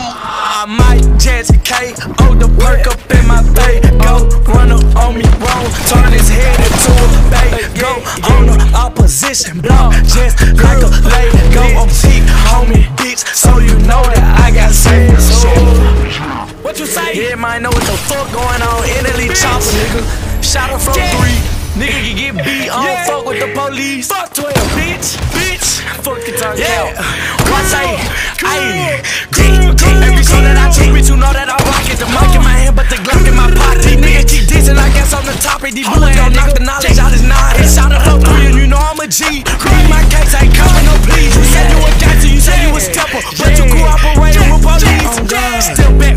I might just KO oh, the perk up in my bay. Go run up on me wrong, turn his head into a bay. Go on the opposition block, just like a lay. Go on peak, homie, bitch, so you know that I got shit. What you say? Yeah, might know what the fuck going on. Italy chopper, nigga. Shot her from three. Nigga can get beat. I don't fuck with the police. Fuck 12, bitch, bitch. Fuck it, talk yeah. What say? Ayy, dick, dick. Every song that I take, bitch, you know that I rock it. The mic in my hand, but the Glock in my pocket. These niggas keep dissing, I guess I'm the topic. These bullets gon' knock the knowledge out his nine. Head shot up for three, and you know I'm a G. Read my case, I ain't coming no please. You said you a gangster, you said you a stepper, but you cooperated with police. Still back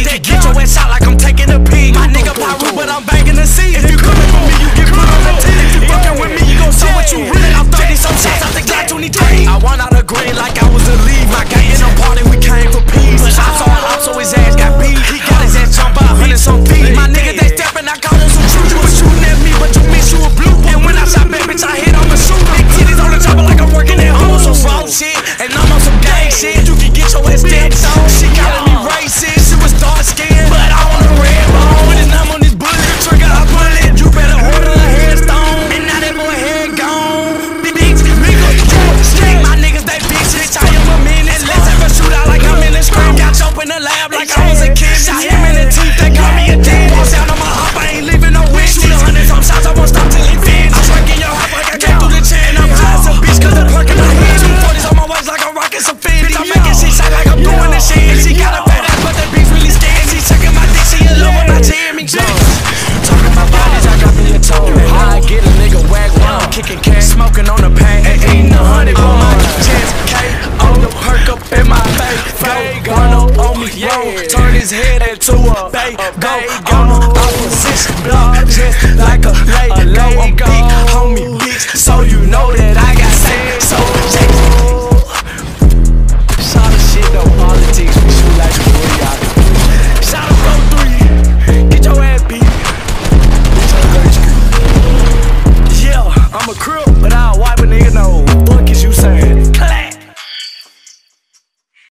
I got my blick. Get your ass out like I'm taking a pee. My nigga Pyro, but I'm banging the seat. If you coming for me, you get put on the tee. If you fucking with me, you gon' see what you really. I'm 30 some shots out the Glock 23. I want out the green like I was a lead. My gang in a party, we came for peace. Shots on up, so his ass got beat. He got his ass jump out, hundred some feet. My nigga, they stepping, I caught him some truth. You was shooting at me, but you missed you a blue. And when I shot back, bitch, I hit on the shoot. Big titties on the chopper like I'm working at home. Some fraud shit, and I'm on some gang shit. You can get your ass stepped on. Lab like I was head into a bay. Go on the opposition block, just like a lady. Go